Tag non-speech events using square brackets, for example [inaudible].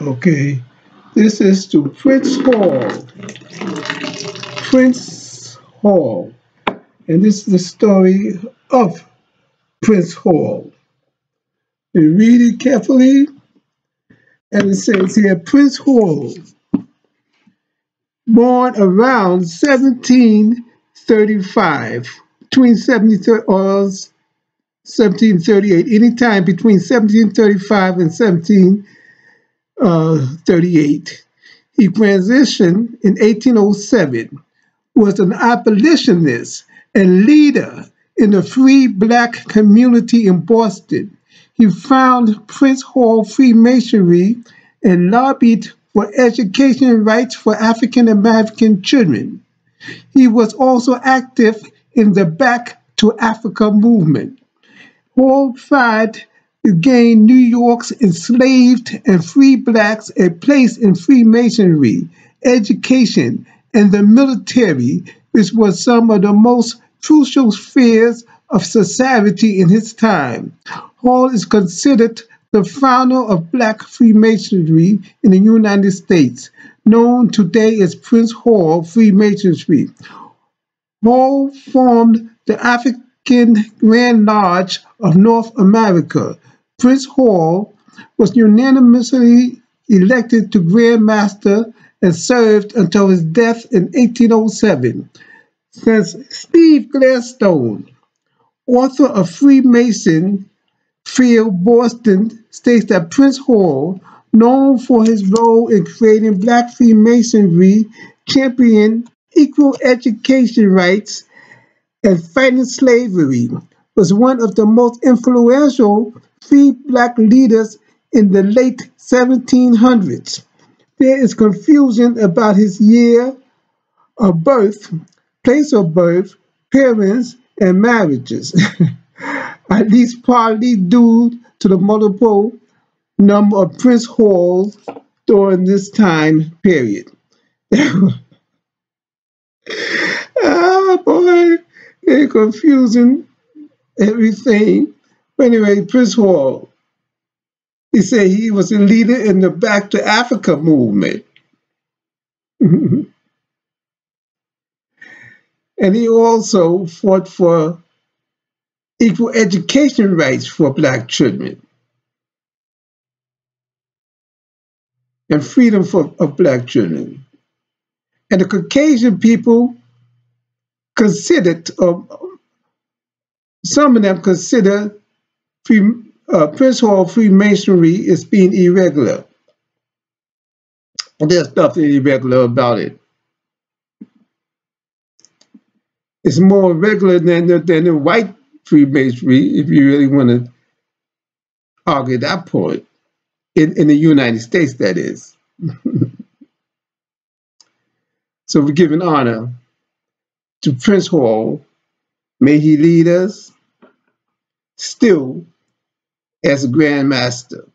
Okay, this is to Prince Hall. Prince Hall. And this is the story of Prince Hall. You read it carefully, and it says here Prince Hall, born around 1735, between 70 or 1738, anytime between 1735 and 17 uh, 38. He transitioned in 1807, was an abolitionist and leader in the free black community in Boston. He founded Prince Hall Freemasonry and lobbied for education rights for African American children. He was also active in the Back to Africa movement. Hall tried to gain New York's enslaved and free blacks a place in Freemasonry, education, and the military, which was some of the most crucial spheres of society in his time. Hall is considered the founder of black Freemasonry in the United States, known today as Prince Hall Freemasonry. Hall formed the African Grand Lodge of North America, Prince Hall was unanimously elected to Grand Master and served until his death in 1807. Since Steve Gladstone, author of Freemason, Field Boston, states that Prince Hall, known for his role in creating Black Freemasonry, championed equal education rights and fighting slavery, was one of the most influential free black leaders in the late 1700s. There is confusion about his year of birth, place of birth, parents, and marriages, [laughs] at least partly due to the multiple number of Prince Halls during this time period. [laughs] ah, boy, they're confusing everything. But anyway, Prince Hall, he said he was a leader in the Back to Africa movement. [laughs] and he also fought for equal education rights for black children and freedom for, of black children. And the Caucasian people considered, or some of them consider free, uh, Prince Hall Freemasonry is being irregular. There's nothing irregular about it. It's more regular than the, than the white Freemasonry, if you really want to argue that point, in, in the United States, that is. [laughs] so we're giving honor to Prince Hall. May he lead us still as a Grand Master.